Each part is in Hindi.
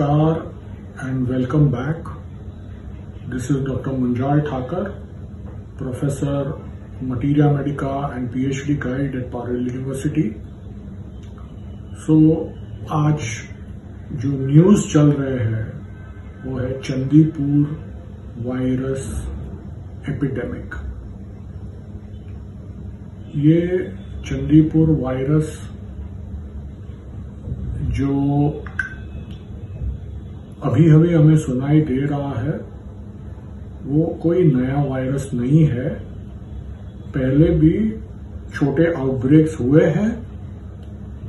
नमस्कार and welcome back this is doctor Munjay Thakar professor materia medica and P H D guide at Parul university so आज जो न्यूज़ चल रहे हैं, वो है चंदीपुर वायरस एपिडेमिक ये चंदीपुर वायरस जो अभी अभी हमें सुनाई दे रहा है, वो कोई नया वायरस नहीं है। पहले भी छोटे आउटब्रेक्स हुए हैं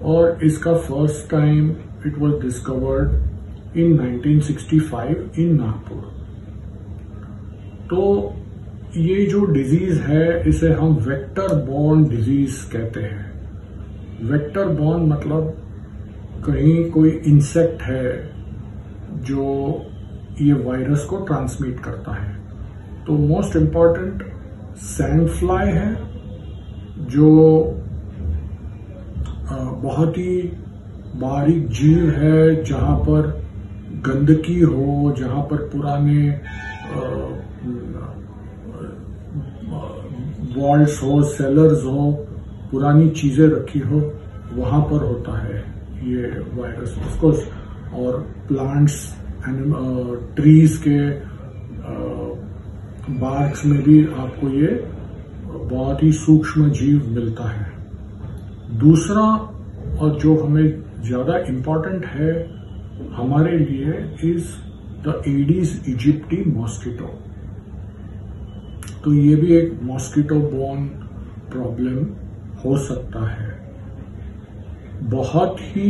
और इसका first time it was discovered in 1965 in Nagpur तो ये जो डिज़ीज़ है, इसे हम वेक्टर बॉर्न डिज़ीज़ कहते हैं। वेक्टर बॉर्न मतलब कहीं कोई इंसेक्ट है जो ये वायरस को ट्रांसमिट करता है। तो मोस्ट इंपॉर्टेंट सैंड फ्लाई है, जो बहुत ही बारीक जीव है, जहाँ पर गंदगी हो, जहाँ पर पुराने वॉल्स हो, सेलर्स हो, पुरानी चीज़ें रखी हो, वहाँ पर होता है ये वायरस ऑफकोर्स और प्लांट्स ट्रीज के बार्क्स में भी आपको ये बहुत ही सूक्ष्म जीव मिलता है। दूसरा और जो हमें ज़्यादा इम्पोर्टेंट है हमारे लिए is the Aedes aegypti mosquito तो ये भी एक मॉस्किटो बोन प्रॉब्लम हो सकता है। बहुत ही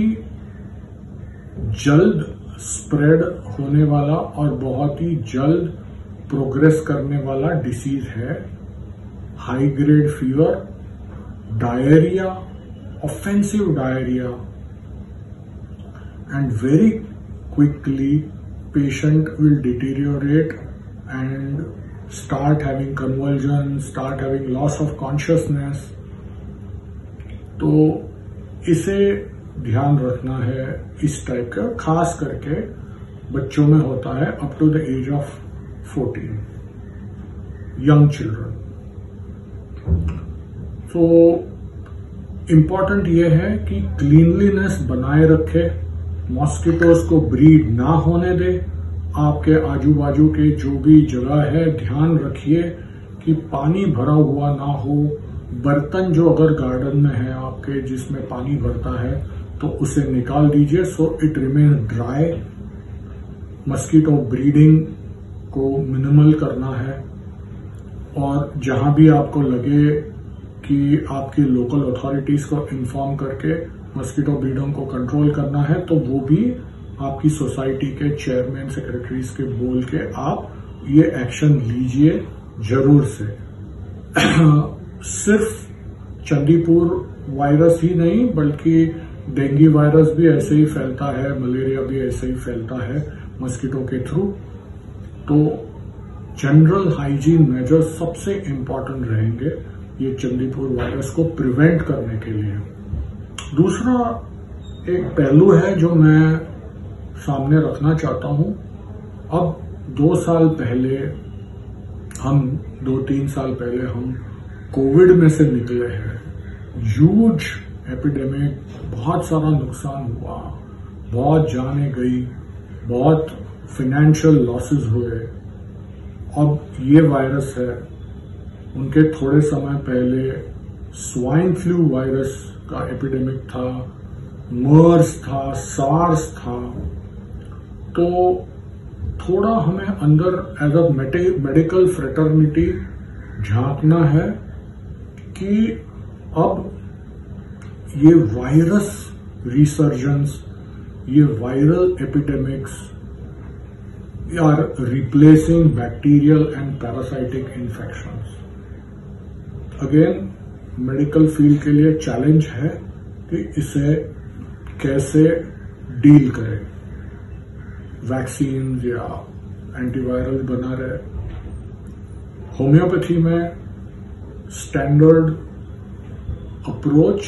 जल्द स्प्रेड होने वाला और बहुत ही जल्द प्रोग्रेस करने वाला डिसीज है। High grade fever, diarrhoea, offensive diarrhoea and very quickly patient will deteriorate and start having conversion start having loss of consciousness तो इसे ध्यान रखना है इस टाइप का, खास करके बच्चों में होता है up to the age of 14 young children तो इंपॉर्टेंट ये है कि क्लीनलीनेस बनाए रखे मॉस्किटोज को ब्रीड ना होने दे, आपके आजू बाजू के जो भी जगह है, ध्यान रखिए कि पानी भरा हुआ ना हो बर्तन जो अगर गार्डन में है आपके, जिसमें पानी भरता है तो उसे निकाल दीजिए। So it remain dry mosquito breeding को मिनिमल करना है। और जहाँ भी आपको लगे कि आपकी लोकल अथॉरिटीज को इन्फॉर्म करके मस्कीटो ब्रीडिंग को कंट्रोल करना है तो वो भी आपकी सोसाइटी के चेयरमैन सेक्रेटरीज के बोल के आप ये एक्शन लीजिए ज़रूर से। सिर्फ़ चंदीपुर वायरस ही नहीं, बल्कि डेंगू वायरस भी ऐसे ही फैलता है, मलेरिया भी ऐसे ही फैलता है मस्कीटो के थ्रू। तो जनरल हाइजीन मेजर सबसे इम्पोर्टेंट रहेंगे ये चंदीपुर वायरस को प्रिवेंट करने के लिए। दूसरा एक पहलू है जो मैं सामने रखना चाहता हूँ। अब दो साल पहले हम, दो तीन साल पहले हम कोविड में से निकले हैं। ह्यूज एपिडेमिक बहुत सारा नुकसान हुआ। बहुत जाने गई, बहुत फाइनेंशियल लॉसेस हुए। अब ये वायरस है। उनके थोड़े समय पहले स्वाइन फ्लू वायरस का एपिडेमिक था मर्स था सार्स था। तो थोड़ा हमें अंदर एज अ मेडिकल फ्रेटर्निटी झांकना है। कि अब ये वायरस रिसर्जेंस ये viral epidemics are replacing bacterial and parasitic infections again medical field के लिए चैलेंज है कि इसे कैसे डील करें। वैक्सीन या एंटीवायरल बना रहे। होम्योपैथी में स्टैंडर्ड अप्रोच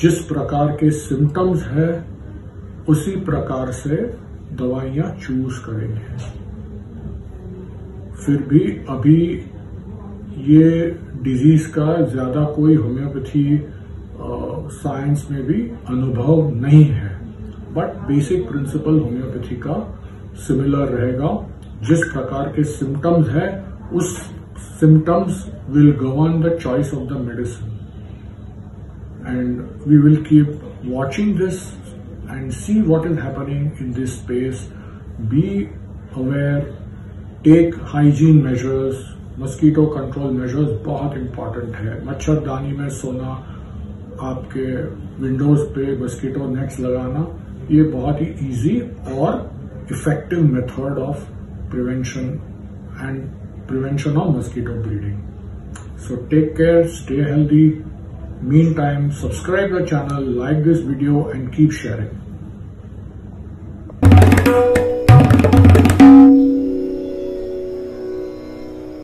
जिस प्रकार के सिम्टम्स है, उसी प्रकार से दवाइयाँ चूज़ करेंगे। फिर भी अभी ये डिज़ीज़ का ज़्यादा कोई होम्योपैथी साइंस में भी अनुभव नहीं है। बट बेसिक प्रिंसिपल होम्योपैथी का सिमिलर रहेगा। जिस प्रकार के सिम्टम्स है, उस symptoms will govern the choice of the medicine and we will keep watching this and see what is happening in this space be aware take hygiene measures mosquito control measures बहुत इंपॉर्टेंट है। मच्छरदानी में सोना, आपके विंडोज़ पे मस्कीटो नेट्स लगाना, ये बहुत ही इजी और effective method of prevention and prevention of mosquito breeding. So take care, stay healthy. Meantime, subscribe the channel, like this video and keep sharing.